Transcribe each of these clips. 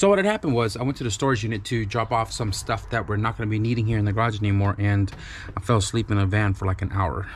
So what had happened was I went to the storage unit to drop off some stuff that we're not going to be needing here in the garage anymore and I fell asleep in a van for like an hour.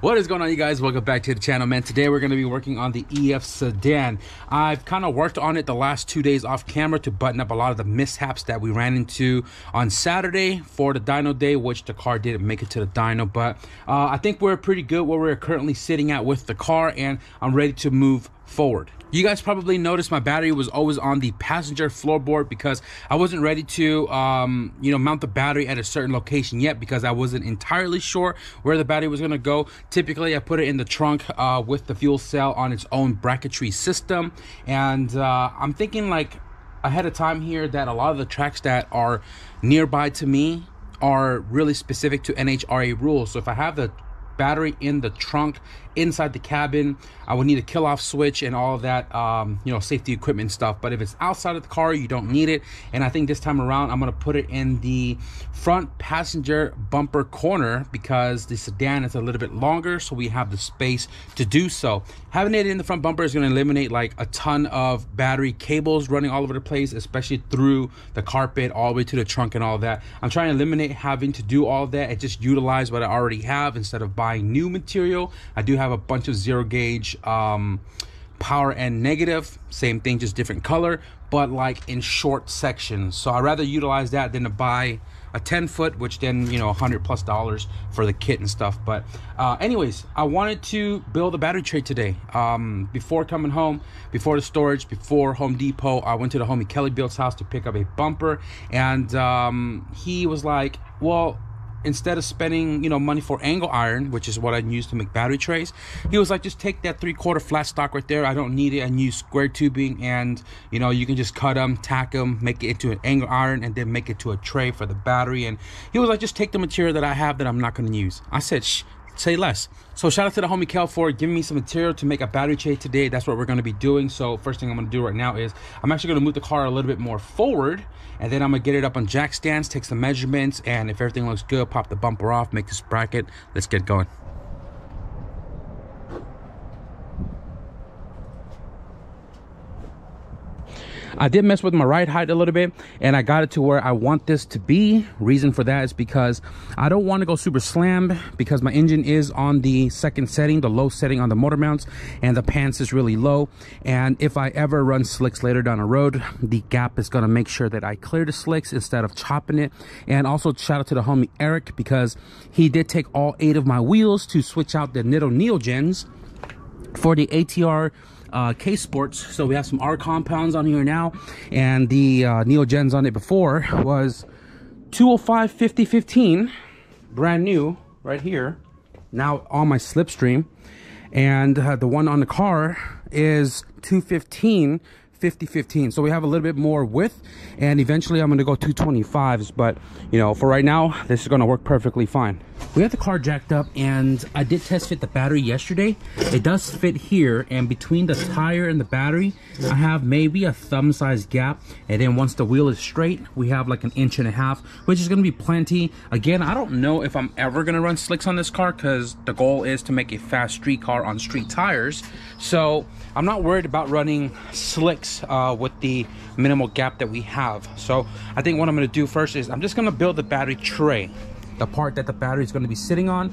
What is going on you guys? Welcome back to the channel man. Today we're going to be working on the EF sedan. I've kind of worked on it the last two days off camera to button up a lot of the mishaps that we ran into on Saturday for the dyno day which the car didn't make it to the dyno but uh, I think we're pretty good where we're currently sitting at with the car and I'm ready to move forward. You guys probably noticed my battery was always on the passenger floorboard because I wasn't ready to, um, you know, mount the battery at a certain location yet because I wasn't entirely sure where the battery was going to go. Typically, I put it in the trunk uh, with the fuel cell on its own bracketry system. And uh, I'm thinking like ahead of time here that a lot of the tracks that are nearby to me are really specific to NHRA rules. So if I have the battery in the trunk inside the cabin. I would need a kill off switch and all of that um, you know safety equipment stuff. But if it's outside of the car you don't need it. And i think this time around i'm going to put it in the front passenger bumper corner because the sedan is a little bit longer so we have the space to do so. Having it in the front bumper is going to eliminate like a ton of battery cables running all over the place especially through the carpet all the way to the trunk and all that. I'm trying to eliminate having to do all that and just utilize what i already have instead of buying new material. I do have have a bunch of zero gauge um, power and negative. Same thing just different color but like in short sections. So i rather utilize that than to buy a 10 foot which then you know 100 plus dollars for the kit and stuff. But uh, anyways i wanted to build a battery tray today. Um, before coming home before the storage before home depot i went to the homie kelly builds house to pick up a bumper. And um, he was like well instead of spending you know money for angle iron which is what i use to make battery trays he was like just take that three quarter flat stock right there. I don't need it. And use square tubing and you know you can just cut them tack them make it into an angle iron and then make it to a tray for the battery. And he was like just take the material that i have that i'm not going to use. I said Shh, say less. So shout out to the homie Kel for giving me some material to make a battery tray today. That's what we're going to be doing. So first thing I'm going to do right now is I'm actually going to move the car a little bit more forward and then I'm going to get it up on jack stands, take some measurements, and if everything looks good, pop the bumper off, make this bracket. Let's get going. I did mess with my ride height a little bit and I got it to where I want this to be. Reason for that is because I don't want to go super slammed because my engine is on the second setting, the low setting on the motor mounts and the pants is really low. And if I ever run slicks later down the road, the gap is going to make sure that I clear the slicks instead of chopping it. And also shout out to the homie Eric because he did take all eight of my wheels to switch out the Nitto Neogens for the ATR uh, K Sports. So we have some R compounds on here now. And the uh, Neogens on it before was 205 50 15, brand new right here. Now on my slipstream. And uh, the one on the car is 215 50 15 so we have a little bit more width and eventually i'm going to go 225s but you know for right now this is going to work perfectly fine we have the car jacked up and i did test fit the battery yesterday. It does fit here and between the tire and the battery i have maybe a thumb size gap. And then once the wheel is straight we have like an inch and a half which is going to be plenty. Again i don't know if i'm ever going to run slicks on this car because the goal is to make a fast street car on street tires. So i'm not worried about running slicks uh, with the minimal gap that we have. So I think what I'm gonna do first is I'm just gonna build the battery tray, the part that the battery is gonna be sitting on.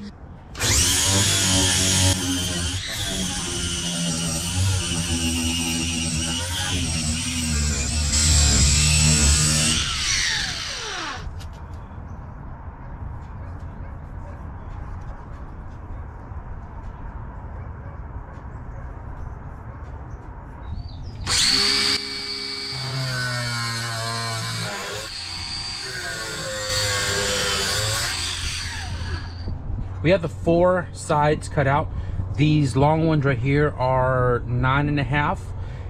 We have the four sides cut out. These long ones right here are nine and a half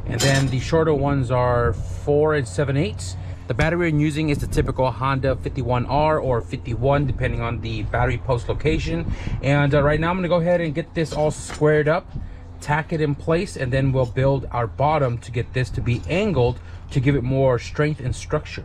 and then the shorter ones are four and seven eighths. The battery I'm using is the typical Honda 51R or 51 depending on the battery post location. And uh, right now I'm gonna go ahead and get this all squared up tack it in place and then we'll build our bottom to get this to be angled to give it more strength and structure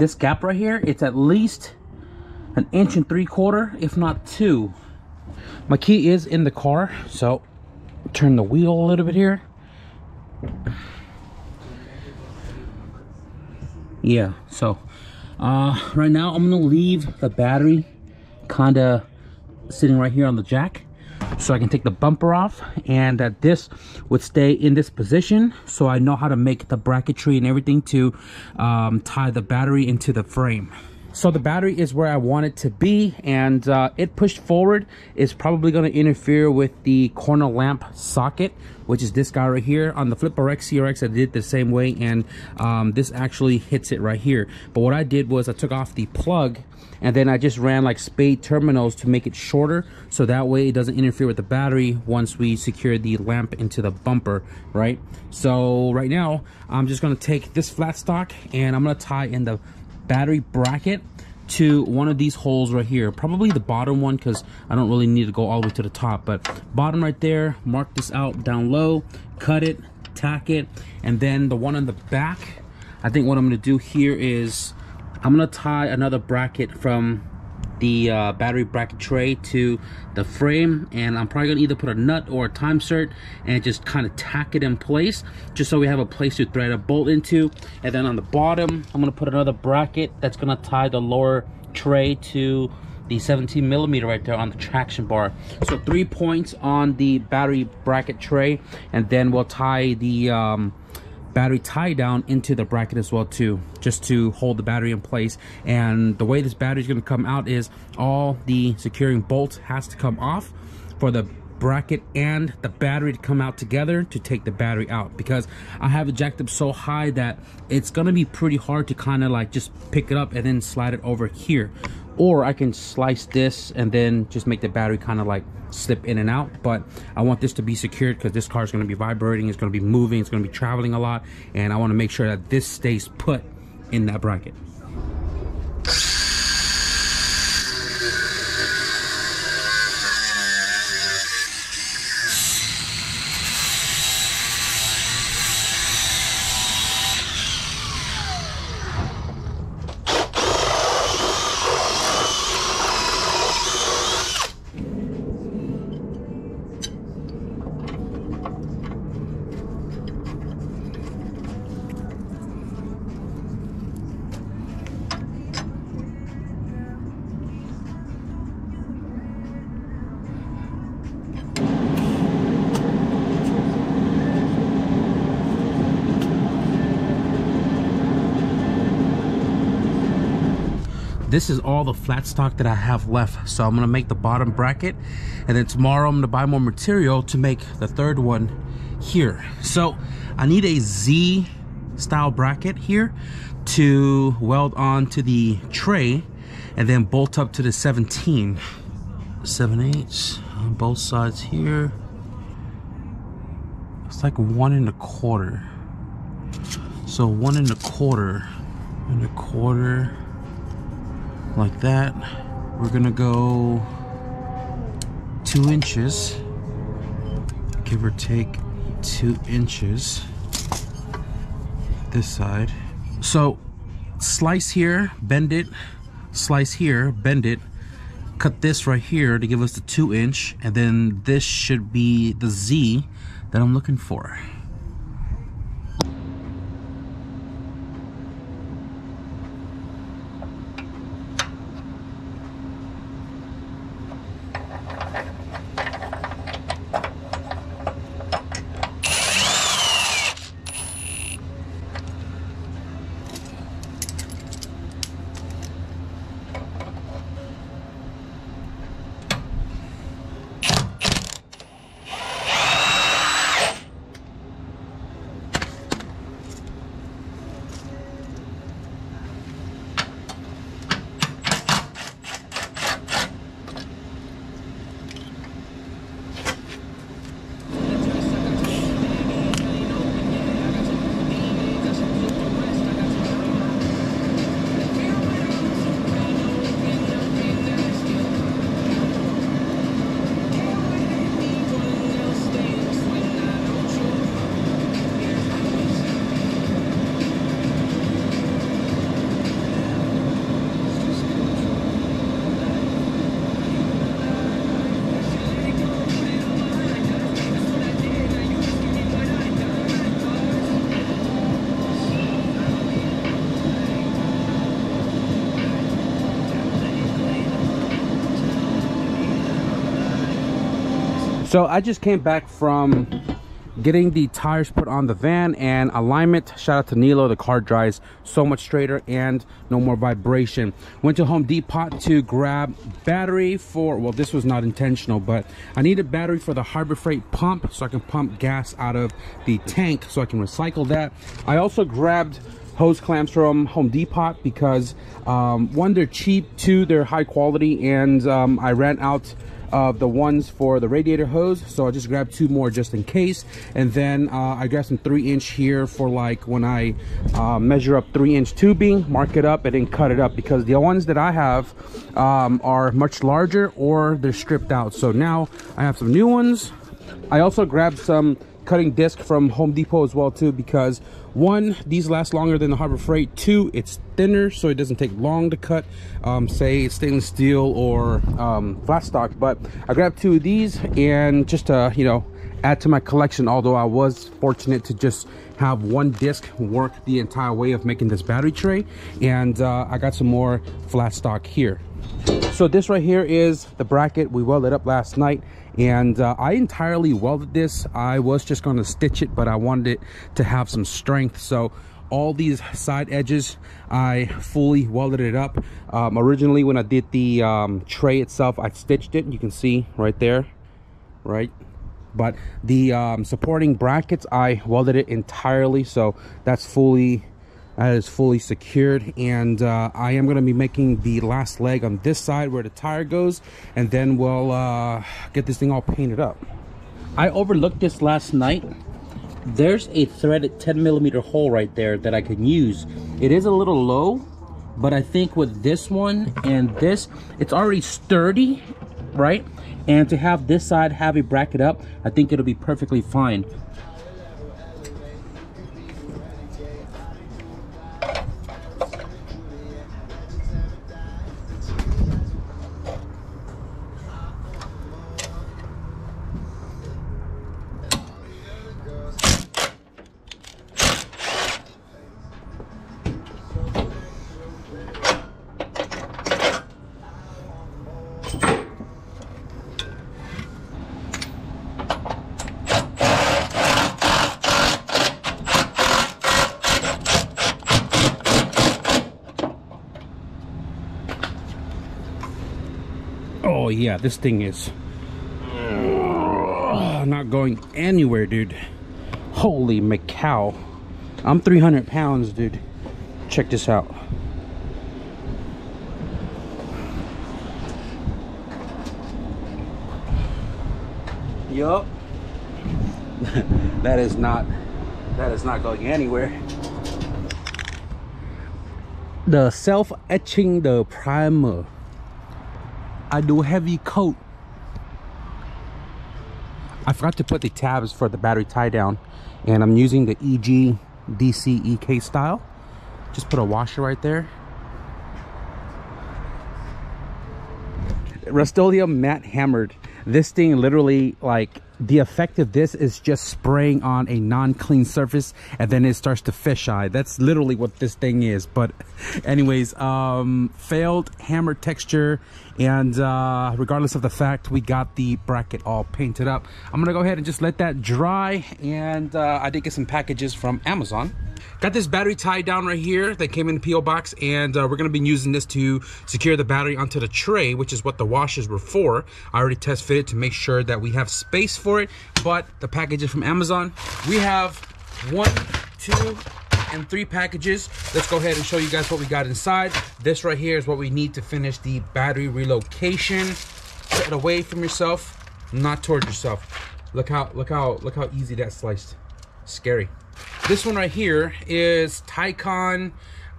this gap right here, it's at least an inch and three quarter, if not two. My key is in the car, so turn the wheel a little bit here. Yeah, so uh, right now I'm gonna leave the battery kind of sitting right here on the jack so I can take the bumper off and that this would stay in this position so I know how to make the bracketry and everything to um, tie the battery into the frame. So the battery is where I want it to be and uh, it pushed forward is probably going to interfere with the corner lamp socket which is this guy right here on the Flipper X CRX I did the same way and um, this actually hits it right here but what I did was I took off the plug and then I just ran like spade terminals to make it shorter so that way it doesn't interfere with the battery once we secure the lamp into the bumper right? So right now I'm just gonna take this flat stock and I'm gonna tie in the battery bracket to one of these holes right here. Probably the bottom one because I don't really need to go all the way to the top but bottom right there mark this out down low cut it tack it and then the one on the back. I think what I'm gonna do here is I'm gonna tie another bracket from the uh, battery bracket tray to the frame and I'm probably gonna either put a nut or a Time-Sert and just kind of tack it in place just so we have a place to thread a bolt into. And then on the bottom I'm gonna put another bracket that's gonna tie the lower tray to the 17 millimeter right there on the traction bar. So three points on the battery bracket tray and then we'll tie the um, battery tie down into the bracket as well too just to hold the battery in place. And the way this battery is going to come out is all the securing bolts has to come off for the bracket and the battery to come out together to take the battery out. Because I have it jacked up so high that it's gonna be pretty hard to kind of like just pick it up and then slide it over here or I can slice this and then just make the battery kind of like slip in and out but I want this to be secured because this car is going to be vibrating it's going to be moving it's going to be traveling a lot and I want to make sure that this stays put in that bracket this is all the flat stock that I have left. So I'm gonna make the bottom bracket and then tomorrow I'm gonna buy more material to make the third one here. So I need a Z style bracket here to weld onto the tray and then bolt up to the 17. 7 eighths on both sides here. It's like one and a quarter. So one and a quarter and a quarter like that. We're gonna go two inches, give or take two inches this side. So slice here, bend it, slice here, bend it, cut this right here to give us the two inch, and then this should be the Z that I'm looking for. So I just came back from getting the tires put on the van and alignment. Shout out to nilo. The car drives so much straighter and no more vibration. Went to home depot to grab battery for well this was not intentional but i needed battery for the harbor freight pump so i can pump gas out of the tank so i can recycle that. I also grabbed hose clamps from home depot because um, one they're cheap two they're high quality and um, i ran out of the ones for the radiator hose. So i just grabbed two more just in case. And then uh, i grabbed some three inch here for like when i uh, measure up three inch tubing mark it up and then cut it up. Because the ones that i have um, are much larger or they're stripped out. So now i have some new ones. I also grabbed some cutting disc from Home Depot as well too because one these last longer than the Harbor Freight. Two it's thinner so it doesn't take long to cut um, say it's stainless steel or um, flat stock. But I grabbed two of these and just to you know add to my collection although I was fortunate to just have one disc work the entire way of making this battery tray. And uh, I got some more flat stock here. So this right here is the bracket we welded up last night and uh, I entirely welded this. I was just going to stitch it but I wanted it to have some strength. So all these side edges I fully welded it up. Um, originally when I did the um, tray itself I stitched it. You can see right there right? But the um, supporting brackets I welded it entirely. So that's fully that is fully secured and uh, I am going to be making the last leg on this side where the tire goes and then we'll uh, get this thing all painted up. I overlooked this last night. There's a threaded 10 millimeter hole right there that I can use. It is a little low, but I think with this one and this, it's already sturdy, right? And to have this side have a bracket up, I think it'll be perfectly fine. This thing is not going anywhere, dude. Holy Macau. I'm 300 pounds, dude. Check this out. Yup. that is not that is not going anywhere. The self-etching the primer I do a heavy coat. I forgot to put the tabs for the battery tie down and I'm using the EG DC EK style. Just put a washer right there. Rust-Oleum matte hammered. This thing literally like the effect of this is just spraying on a non-clean surface and then it starts to fisheye. That's literally what this thing is. But anyways um failed hammer texture and uh regardless of the fact we got the bracket all painted up. I'm gonna go ahead and just let that dry and uh i did get some packages from amazon. Got this battery tied down right here that came in the po box and uh, we're to be using this to secure the battery onto the tray which is what the washers were for. I already test fitted to make sure that we have space for for it, but the package is from Amazon. We have one, two, and three packages. Let's go ahead and show you guys what we got inside. This right here is what we need to finish the battery relocation. Set it away from yourself, not towards yourself. Look how look how look how easy that sliced. Scary. This one right here is Tykon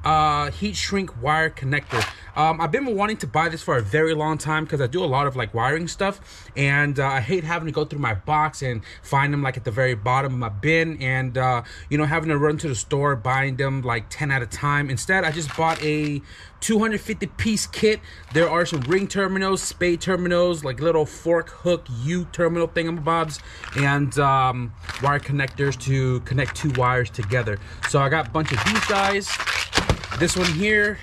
uh, heat shrink wire connector. Um, I've been wanting to buy this for a very long time because I do a lot of like wiring stuff and uh, I hate having to go through my box and find them like at the very bottom of my bin and uh, you know having to run to the store buying them like 10 at a time. Instead, I just bought a 250 piece kit. There are some ring terminals, spade terminals, like little fork hook U terminal thingamabobs and um, wire connectors to connect two wires together. So I got a bunch of these guys. This one here,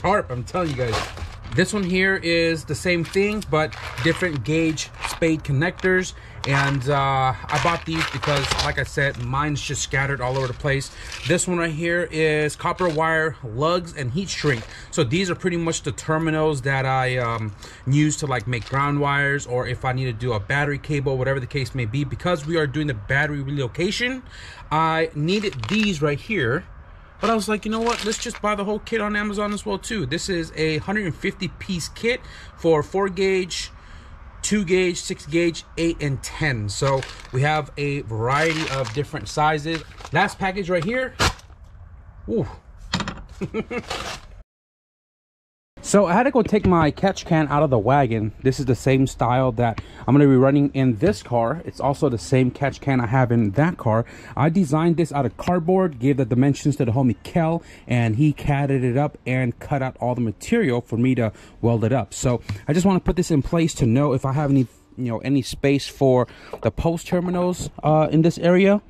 sharp, I'm telling you guys. This one here is the same thing, but different gauge spade connectors. And uh, I bought these because like I said mine's just scattered all over the place. This one right here is copper wire lugs and heat shrink. So these are pretty much the terminals that I um, use to like make ground wires or if I need to do a battery cable whatever the case may be. Because we are doing the battery relocation I needed these right here but I was like, you know what? Let's just buy the whole kit on Amazon as well too. This is a 150 piece kit for 4 gauge, 2 gauge, 6 gauge, 8 and 10. So we have a variety of different sizes. Last package right here. Ooh. So I had to go take my catch can out of the wagon. This is the same style that I'm going to be running in this car. It's also the same catch can I have in that car. I designed this out of cardboard, gave the dimensions to the homie Kel, and he catted it up and cut out all the material for me to weld it up. So I just want to put this in place to know if I have any you know any space for the post terminals uh, in this area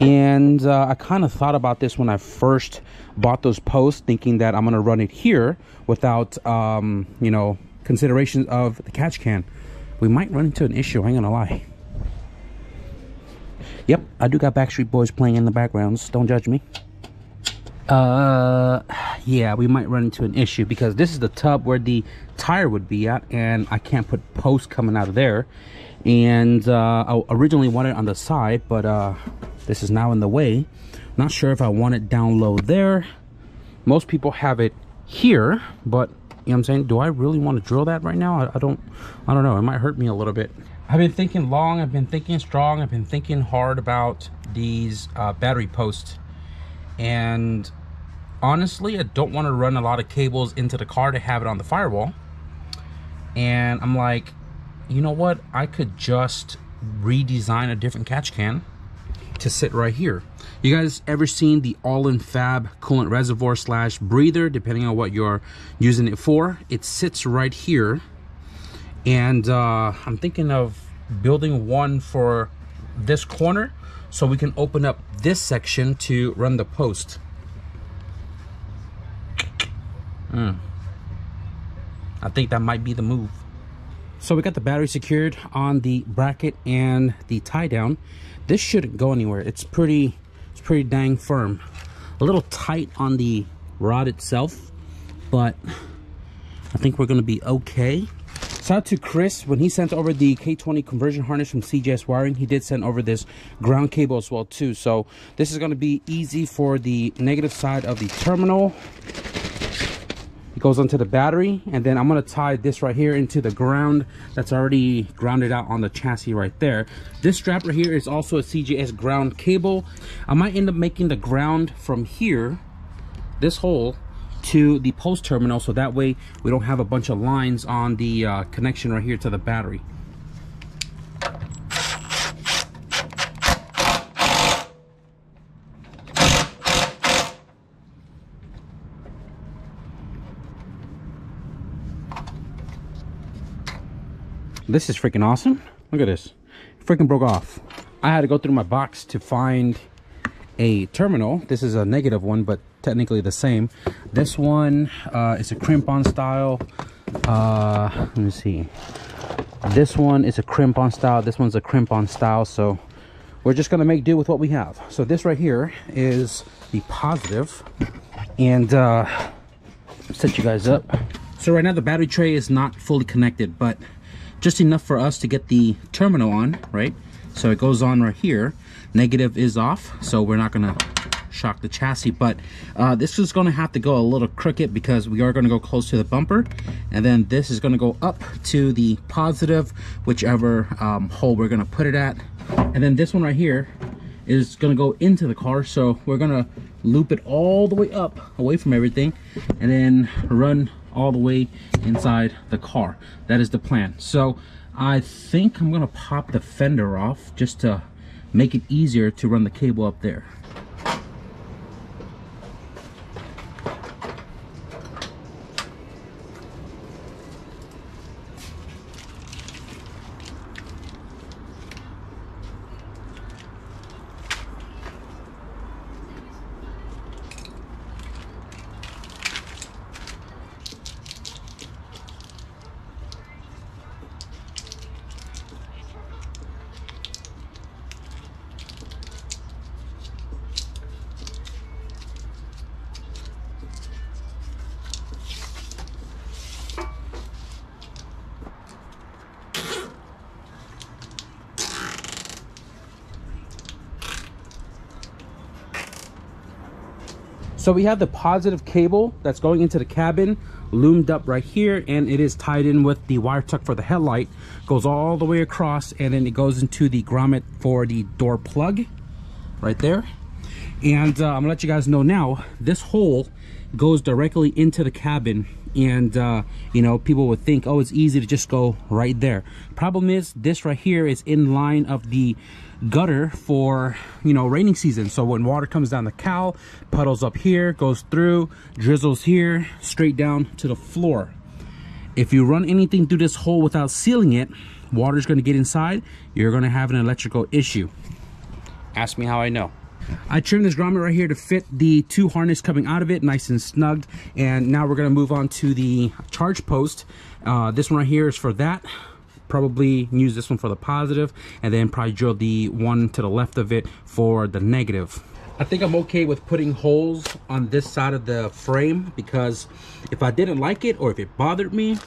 and uh, I kind of thought about this when I first bought those posts thinking that I'm gonna run it here without um, you know consideration of the catch can. We might run into an issue I ain't gonna lie. Yep I do got Backstreet Boys playing in the backgrounds don't judge me. Uh yeah we might run into an issue because this is the tub where the tire would be at and I can't put posts coming out of there. And uh, I originally wanted on the side but uh this is now in the way. Not sure if I want it down low there. Most people have it here but you know what I'm saying? Do I really want to drill that right now? I, I don't I don't know. It might hurt me a little bit. I've been thinking long I've been thinking strong I've been thinking hard about these uh, battery posts. And honestly I don't want to run a lot of cables into the car to have it on the firewall and I'm like you know what I could just redesign a different catch can to sit right here. You guys ever seen the All-in Fab coolant reservoir slash breather, depending on what you're using it for? It sits right here. And uh, I'm thinking of building one for this corner so we can open up this section to run the post. Mm. I think that might be the move. So we got the battery secured on the bracket and the tie down. This shouldn't go anywhere. It's pretty, it's pretty dang firm. A little tight on the rod itself, but I think we're gonna be okay. Shout out to Chris, when he sent over the K20 conversion harness from CJS Wiring, he did send over this ground cable as well too. So this is gonna be easy for the negative side of the terminal goes onto the battery and then I'm to tie this right here into the ground that's already grounded out on the chassis right there. This strap right here is also a CJS ground cable. I might end up making the ground from here, this hole, to the post terminal so that way we don't have a bunch of lines on the uh, connection right here to the battery. This is freaking awesome. Look at this. Freaking broke off. I had to go through my box to find a terminal. This is a negative one, but technically the same. This one uh, is a crimp-on style. Uh, let me see. This one is a crimp-on style. This one's a crimp-on style. So we're just gonna make do with what we have. So this right here is the positive, and uh, set you guys up. So right now the battery tray is not fully connected, but just enough for us to get the terminal on, right? So it goes on right here. Negative is off, so we're not gonna shock the chassis, but uh, this is gonna have to go a little crooked because we are gonna go close to the bumper. And then this is gonna go up to the positive, whichever um, hole we're gonna put it at. And then this one right here is gonna go into the car. So we're gonna loop it all the way up away from everything and then run all the way inside the car. That is the plan. So I think I'm gonna pop the fender off just to make it easier to run the cable up there. So we have the positive cable that's going into the cabin loomed up right here and it is tied in with the wire tuck for the headlight. Goes all the way across and then it goes into the grommet for the door plug right there. And uh, i'm gonna let you guys know now this hole goes directly into the cabin and uh, you know people would think oh it's easy to just go right there. Problem is this right here is in line of the gutter for you know raining season. So when water comes down the cowl puddles up here goes through drizzles here straight down to the floor. If you run anything through this hole without sealing it water's going to get inside. You're going to have an electrical issue. Ask me how i know I trimmed this grommet right here to fit the two harness coming out of it nice and snugged and now we're to move on to the charge post. Uh, this one right here is for that. Probably use this one for the positive and then probably drill the one to the left of it for the negative. I think I'm okay with putting holes on this side of the frame because if I didn't like it or if it bothered me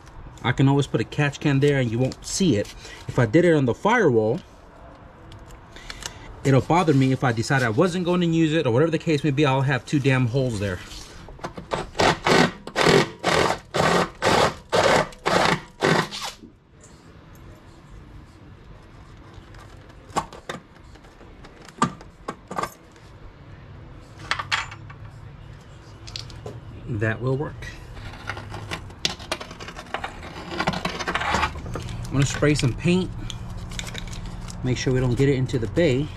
I can always put a catch can there and you won't see it. If I did it on the firewall it'll bother me if I decide I wasn't going to use it or whatever the case may be I'll have two damn holes there that will work. I'm gonna spray some paint, make sure we don't get it into the bay.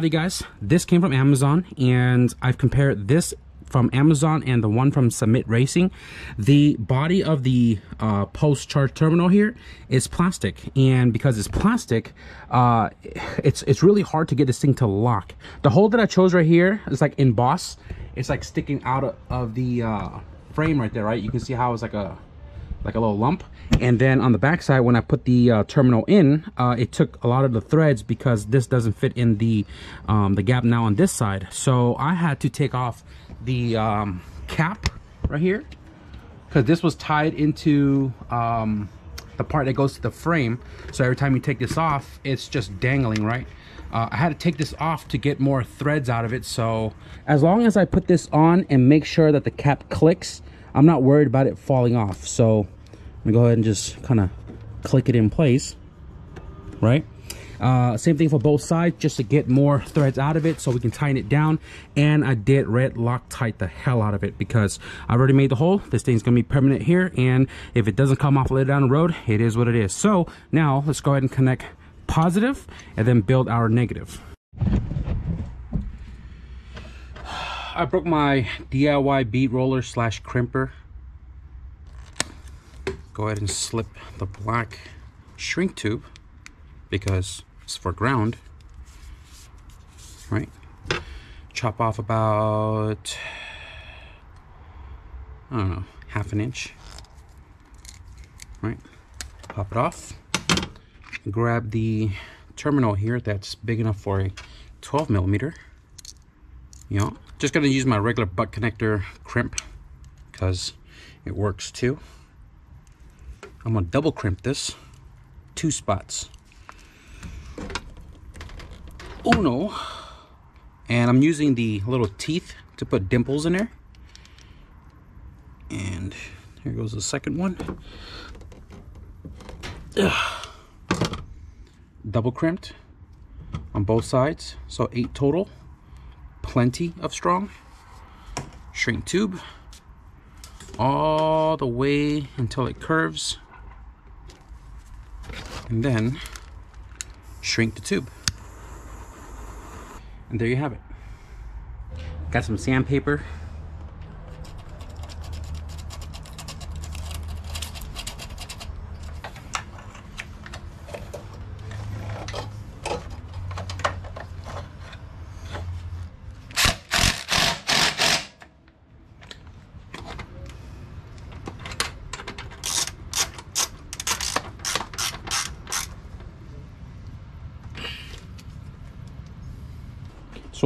To you guys, this came from Amazon and I've compared this from Amazon and the one from Summit Racing. The body of the uh, post charge terminal here is plastic, and because it's plastic, uh, it's it's really hard to get this thing to lock. The hole that I chose right here is like embossed. It's like sticking out of, of the uh, frame right there, right? You can see how it's like a like a little lump. And then on the back side when i put the uh, terminal in uh, it took a lot of the threads because this doesn't fit in the um, the gap now on this side. So i had to take off the um, cap right here because this was tied into um, the part that goes to the frame. So every time you take this off it's just dangling right? Uh, I had to take this off to get more threads out of it. So as long as I put this on and make sure that the cap clicks I'm not worried about it falling off. So I'm gonna go ahead and just kind of click it in place, right? Uh, same thing for both sides, just to get more threads out of it so we can tighten it down. And I did red Loctite the hell out of it because I've already made the hole. This thing's gonna be permanent here. And if it doesn't come off later down the road, it is what it is. So now let's go ahead and connect positive and then build our negative. I broke my DIY bead roller slash crimper. Go ahead and slip the black shrink tube because it's for ground, right? Chop off about, I don't know, half an inch, right? Pop it off. Grab the terminal here that's big enough for a 12 millimeter you know just gonna use my regular butt connector crimp because it works too. I'm gonna double crimp this two spots. Uno. And I'm using the little teeth to put dimples in there. And here goes the second one. Ugh. double crimped on both sides so eight total plenty of strong. Shrink tube. All the way until it curves. And then shrink the tube. And there you have it. Got some sandpaper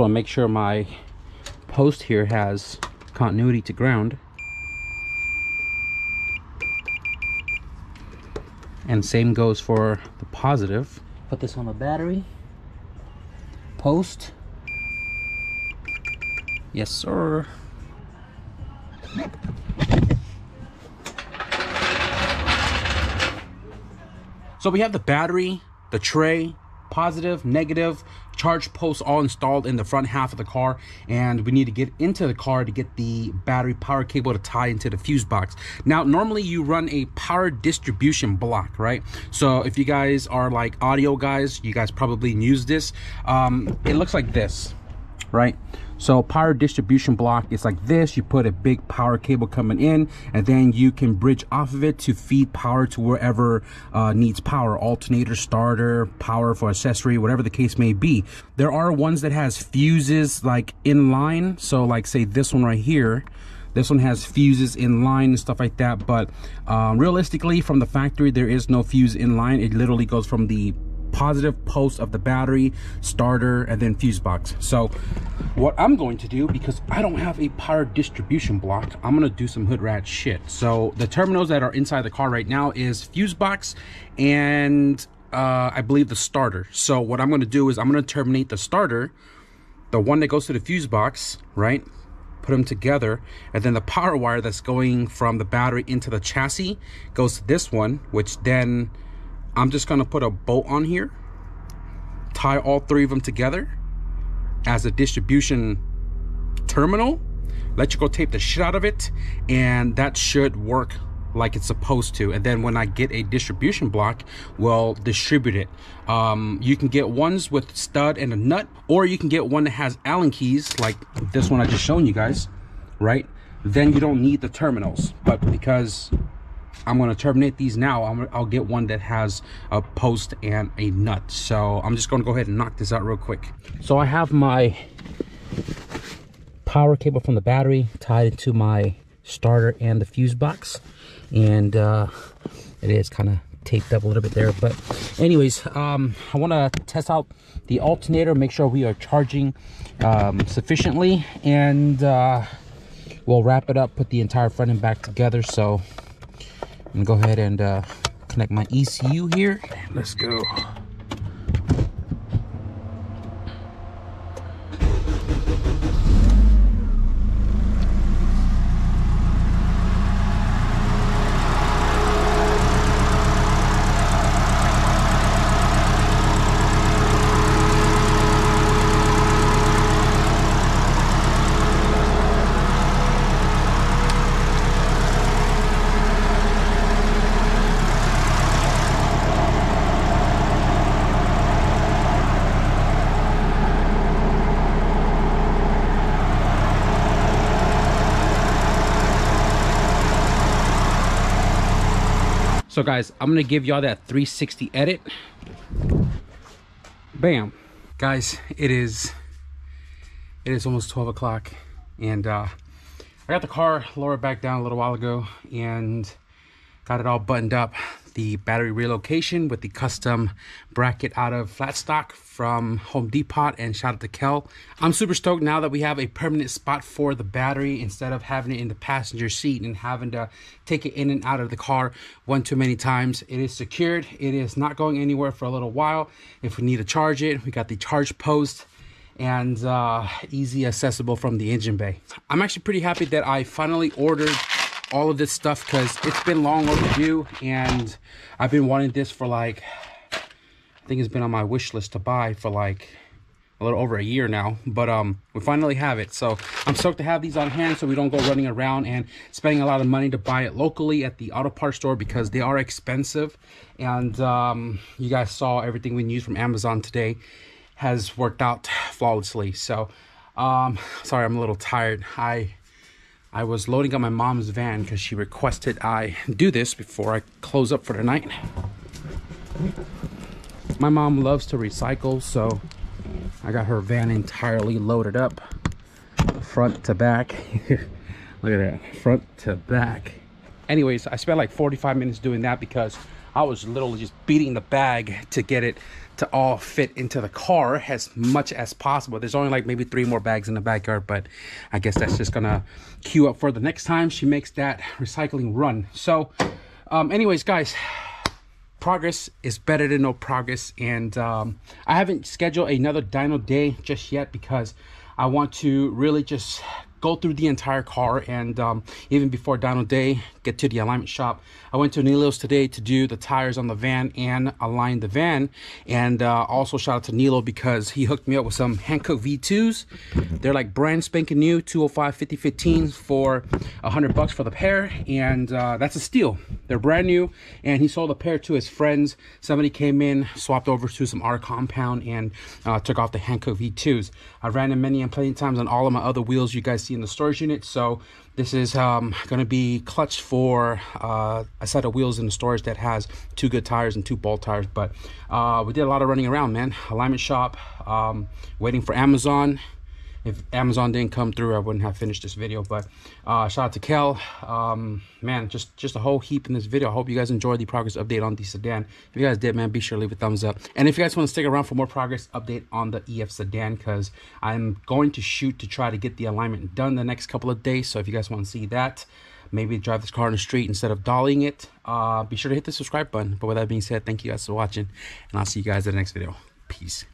So I make sure my post here has continuity to ground. And same goes for the positive. Put this on the battery. Post. Yes, sir. So we have the battery, the tray, positive, negative, charge posts all installed in the front half of the car and we need to get into the car to get the battery power cable to tie into the fuse box. Now normally you run a power distribution block right? So if you guys are like audio guys you guys probably use this. Um, it looks like this right so power distribution block is like this. You put a big power cable coming in and then you can bridge off of it to feed power to wherever uh, needs power. Alternator, starter, power for accessory, whatever the case may be. There are ones that has fuses like in line. So like say this one right here this one has fuses in line and stuff like that but um, realistically from the factory there is no fuse in line it literally goes from the positive post of the battery, starter, and then fuse box. So what I'm going to do, because I don't have a power distribution block, I'm gonna do some hood rat shit. So the terminals that are inside the car right now is fuse box and uh, I believe the starter. So what I'm gonna do is I'm gonna terminate the starter, the one that goes to the fuse box, right? put them together and then the power wire that's going from the battery into the chassis goes to this one which then I'm just gonna put a bolt on here, tie all three of them together as a distribution terminal, electrical tape the shit out of it, and that should work like it's supposed to. And then when I get a distribution block, we'll distribute it. Um, you can get ones with stud and a nut, or you can get one that has Allen keys, like this one I just shown you guys, right? Then you don't need the terminals. But because I'm going to terminate these now. i will get one that has a post and a nut. So I'm just going to go ahead and knock this out real quick. So I have my power cable from the battery tied into my starter and the fuse box. And uh, it is kind of taped up a little bit there. But anyways, um, I want to test out the alternator, make sure we are charging um, sufficiently. And uh, we'll wrap it up, put the entire front and back together. So and go ahead and uh, connect my ECU here. Let's go. Guys, I'm gonna give y'all that 360 edit. Bam. Guys, it is it is almost 12 o'clock and uh I got the car lowered back down a little while ago and got it all buttoned up the battery relocation with the custom bracket out of flat stock from Home Depot and shout out to Kel. I'm super stoked now that we have a permanent spot for the battery instead of having it in the passenger seat and having to take it in and out of the car one too many times. It is secured. It is not going anywhere for a little while. If we need to charge it, we got the charge post and uh, easy accessible from the engine bay. I'm actually pretty happy that I finally ordered all of this stuff because it's been long overdue and I've been wanting this for like, I think it's been on my wish list to buy for like a little over a year now but um we finally have it. So i'm stoked to have these on hand so we don't go running around and spending a lot of money to buy it locally at the auto parts store because they are expensive. And um you guys saw everything we used from amazon today has worked out flawlessly. So um sorry i'm a little tired. I I was loading up my mom's van because she requested I do this before I close up for the night. My mom loves to recycle, so I got her van entirely loaded up front to back. Look at that, front to back. Anyways, I spent like 45 minutes doing that because I was literally just beating the bag to get it to all fit into the car as much as possible. There's only like maybe three more bags in the backyard, but I guess that's just gonna queue up for the next time she makes that recycling run. So um, anyways, guys, progress is better than no progress. And um, I haven't scheduled another dyno day just yet because I want to really just go through the entire car and um, even before dyno day get to the alignment shop i went to nilo's today to do the tires on the van and align the van. And uh, also shout out to nilo because he hooked me up with some hankook v2s they're like brand spanking new 205 50 15 for 100 bucks for the pair. And uh, that's a steal. They're brand new. And he sold a pair to his friends. Somebody came in swapped over to some r compound and uh, took off the hankook v2s i ran them many and plenty times on all of my other wheels. You guys see in the storage unit. So this is um, going to be clutch for uh, a set of wheels in the storage that has two good tires and two ball tires. But uh, we did a lot of running around, man. Alignment shop, um, waiting for Amazon if Amazon didn't come through, I wouldn't have finished this video. But uh, shout out to Kel. Um, man, just just a whole heap in this video. I hope you guys enjoyed the progress update on the sedan. If you guys did, man, be sure to leave a thumbs up. And if you guys want to stick around for more progress update on the EF sedan, because I'm going to shoot to try to get the alignment done the next couple of days. So if you guys want to see that, maybe drive this car on the street instead of dollying it, uh, be sure to hit the subscribe button. But with that being said, thank you guys for watching, and I'll see you guys in the next video. Peace.